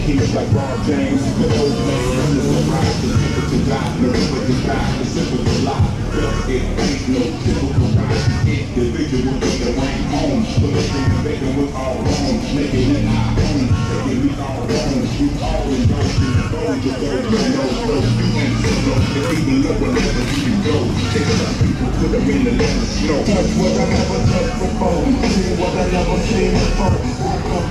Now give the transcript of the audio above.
He's like Ron James, the old man, this is a the people to die, The people to die, the simple to lie, felt it ain't no typical ride, individual with the rain home, put us in the bed we're all wrong, making it our own, taking we all wrong, we all in those, we all in those, we all in those, we the people know wherever you go. Take a lot of people, put them in the land of snow. Touch what I never touched before. See what I never seen before.